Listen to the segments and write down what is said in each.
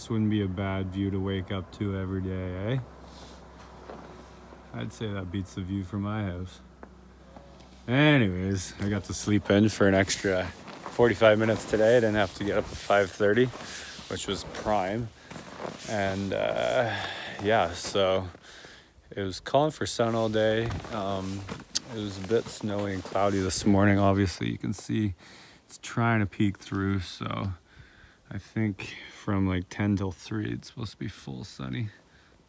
This wouldn't be a bad view to wake up to every day, eh? I'd say that beats the view from my house. Anyways, I got to sleep in for an extra 45 minutes today. I didn't have to get up at 5:30, which was prime. And uh, yeah, so it was calling for sun all day. Um, it was a bit snowy and cloudy this morning. Obviously, you can see it's trying to peek through. So I think from like 10 till 3, it's supposed to be full sunny.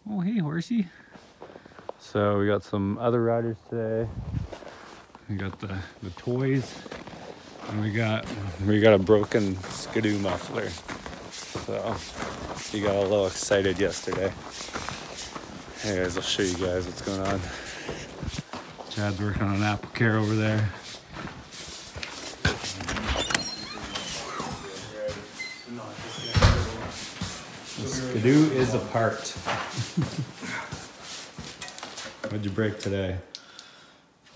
Oh, hey, horsey. So we got some other riders today. We got the, the toys. And we got we got a broken Ski-Doo muffler. So he got a little excited yesterday. Anyways, I'll show you guys what's going on. Chad's working on an apple care over there. Ski-Doo is apart. What'd you break today?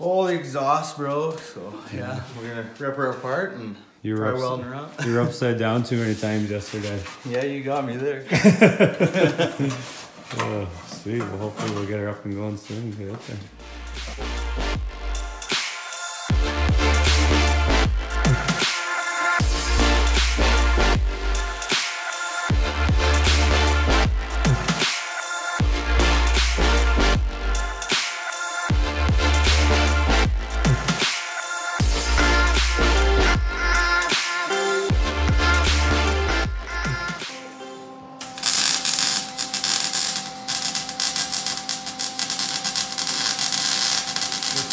Oh, the exhaust broke, so yeah, we're gonna rip her apart and You try were, welding her up. you were upside down too many times yesterday. Yeah, you got me there. Oh, sweet. Well, hopefully we'll get her up and going soon. and Get out there.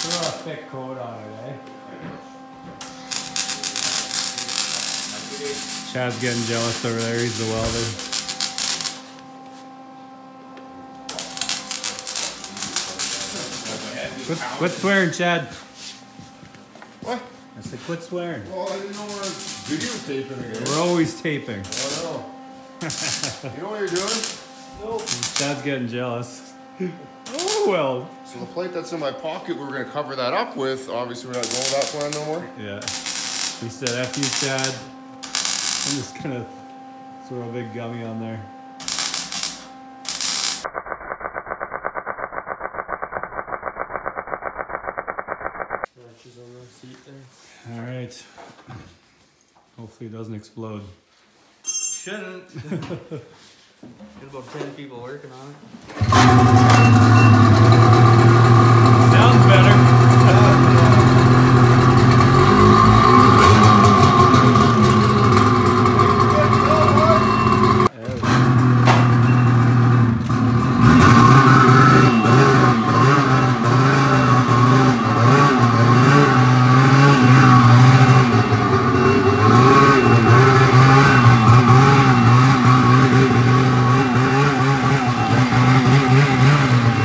Throw a thick coat on it, eh? Chad's getting jealous over there. He's the welder. Quit, quit swearing, Chad. What? I said, quit swearing. Well, I didn't know we we're videotaping again. We're always taping. Oh, no. you know what you're doing? Nope. Chad's getting jealous. Well. So the plate that's in my pocket, we we're gonna cover that up with. Obviously, we're not going with that plan no more. Yeah. He said, after you, Chad. I'm just gonna throw a big gummy on there. She's on the seat there. All right. Hopefully it doesn't explode. Shouldn't. There's about ten people working on it. Sounds better.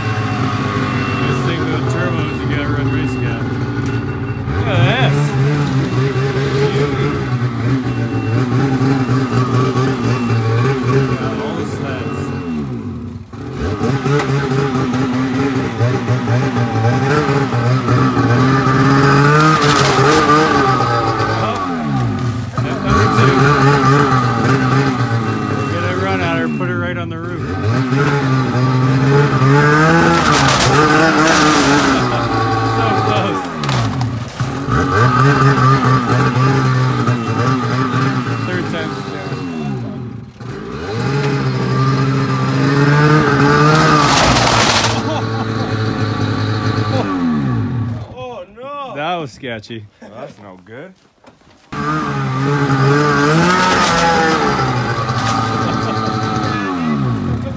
This thing with turbos, you gotta run race cap. Look at this. Got all the sleds. Oh, that's number two. Get a run at her, put her right on the roof. So close. Third time's the charm. Oh no! That was sketchy. That's no good.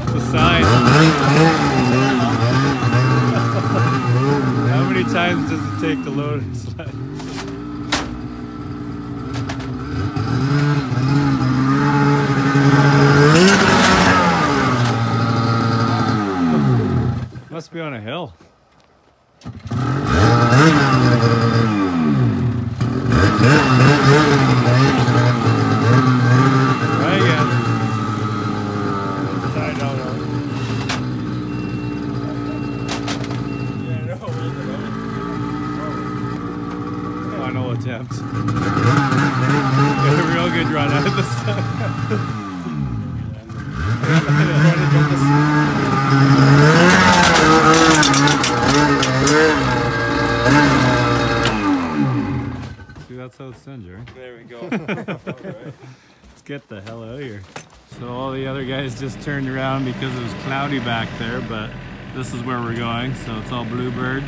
It's a sign. How many times does it take to load a sled? Must be on a hill. Try again. I don't know. Final attempt. Got a real good run at the sun. See, that's how it's done, Jerry. There we go. Let's get the hell out of here. So all the other guys just turned around because it was cloudy back there, but this is where we're going. So it's all bluebird.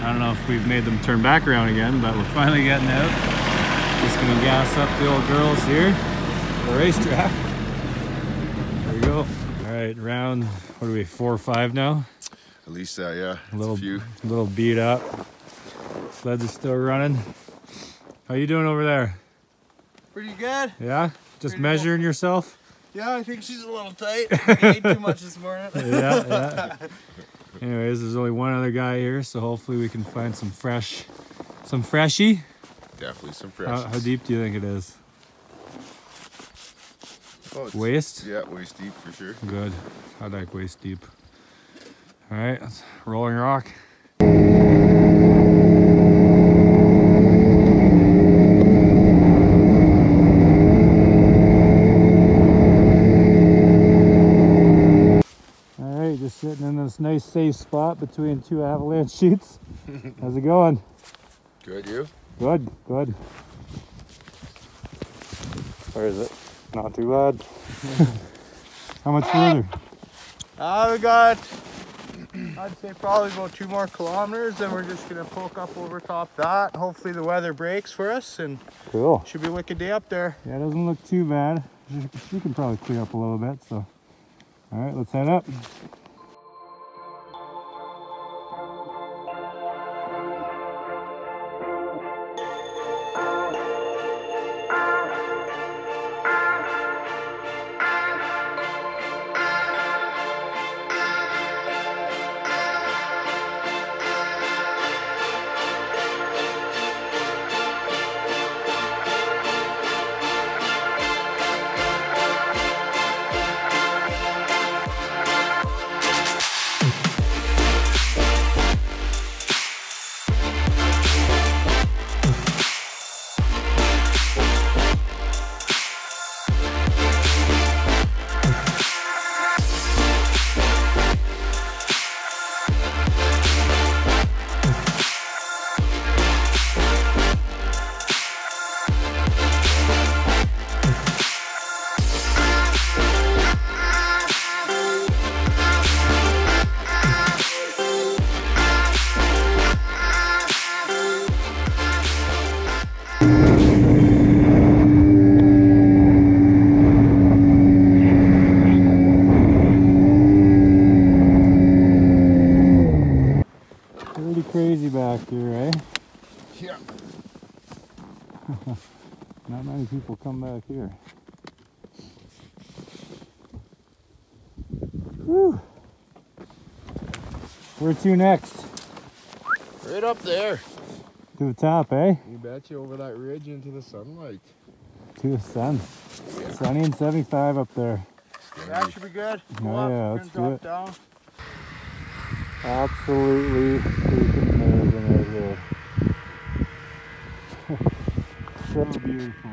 I don't know if we've made them turn back around again, but we're finally getting out. Just gonna gas up the old girls here. The racetrack. There we go. All right, round, what are we, four or five now? At least, uh, yeah, A little, a few. little beat up. Sleds are still running. How you doing over there? Pretty good. Yeah? Just Pretty measuring yourself? Yeah, I think she's a little tight. ate too much this morning. yeah, yeah. Anyways, there's only one other guy here, so hopefully we can find some fresh, some freshy. Definitely some fresh. How, how deep do you think it is? Oh, Waist? Yeah, waist deep for sure. Good. I like waist deep. All right, let's rolling rock. All right, just sitting in this nice safe spot between two avalanche sheets. How's it going? Good, you? Good, good. Where is it? Not too bad. How much further? Uh, we got, I'd say probably about two more kilometers, then we're just gonna poke up over top that. Hopefully the weather breaks for us and Cool. should be a wicked day up there. Yeah, it doesn't look too bad. She- She can probably clear up a little bit, so. All right, let's head up. People come back here. Whew. Where to next? Right up there. To the top, eh? You bet you over that ridge into the sunlight. To the sun. Sunny and 75 up there. That should be good. Go Oh, up, yeah, we're let's do it. down. Absolutely freaking amazing right here. So beautiful.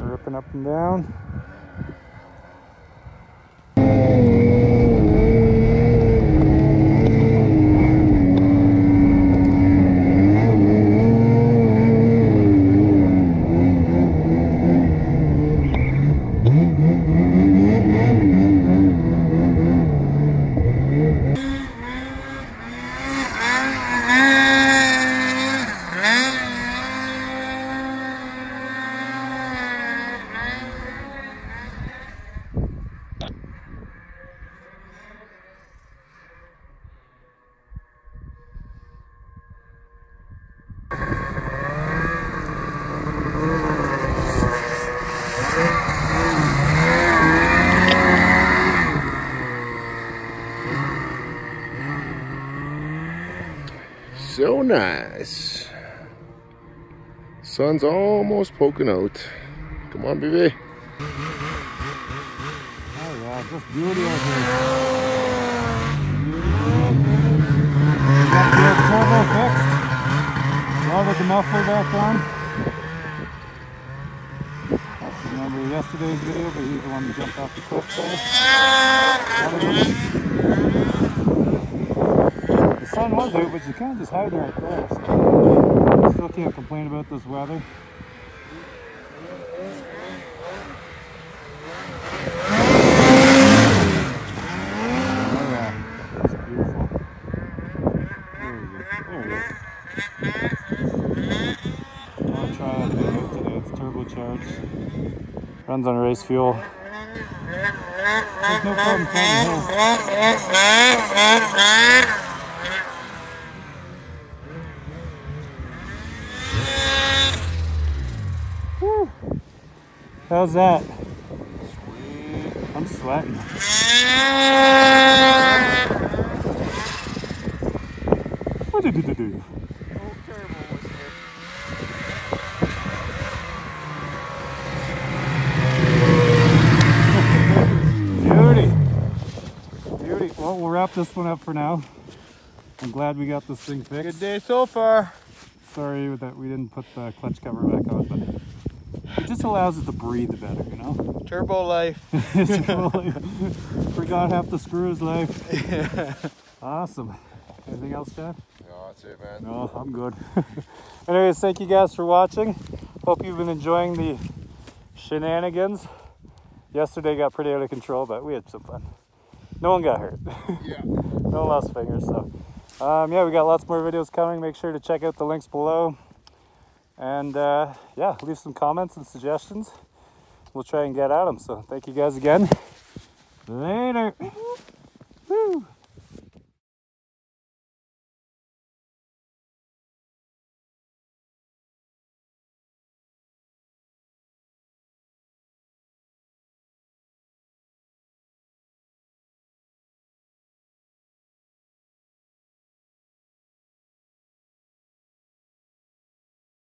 Ripping up and down. So nice. Sun's almost poking out. Come on, baby. Oh yeah, just beauty out here. Got the turbo fixed. the muffler back on. Remember yesterday's video, but he's the one who jumped off the cliff. The was out, but you can't just hide there. So still can't complain about this weather. Oh. There. There. Runs on race fuel. No problem How's that? Sweet. I'm sweating. What did you do? Beauty. Beauty. Well, we'll wrap this one up for now. I'm glad we got this thing fixed. Good day so far. Sorry that we didn't put the clutch cover back on, but just allows it to breathe better, you know? Turbo life. It's totally- Forgot half the screws life. Awesome. Anything else, Chad? No, that's it, man. No, I'm good. Anyways, thank you guys for watching. Hope you've been enjoying the shenanigans. Yesterday got pretty out of control, but we had some fun. No one got hurt. Yeah. no lost fingers. So, um, yeah, we got lots more videos coming. Make sure to check out the links below. And uh, yeah, leave some comments and suggestions. We'll try and get at them. So, thank you guys again. Later.